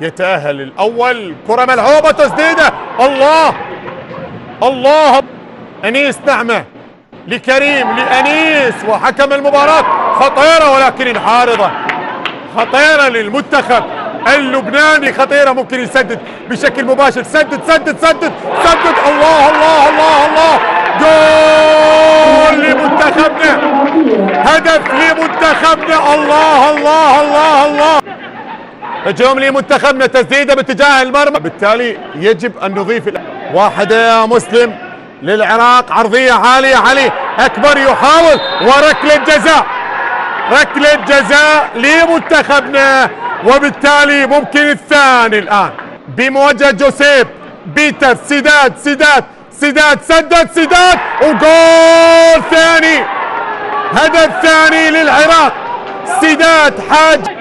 يتأهل الأول. كرة ملعوبة تسديدة. الله! الله! أنيس نعمة لكريم لأنيس وحكم المباراة. خطيرة ولكن العارضة خطيرة للمنتخب اللبناني. خطيرة ممكن يسدد بشكل مباشر. سدد سدد سدد سدد. الله الله الله الله! جول لمنتخبنا. هدف لمنتخبنا. الله الله الله الله! هجوم لمنتخبنا تسديده باتجاه المرمى. بالتالي يجب أن نضيف واحدة يا مسلم للعراق عرضية عالية علي أكبر يحاول وركلة جزاء. ركلة جزاء لمنتخبنا وبالتالي ممكن الثاني الآن. بمواجهة جوسيف بيتر سداد سداد سداد سدد سداد وجول ثاني. هدف ثاني للعراق. سداد حاج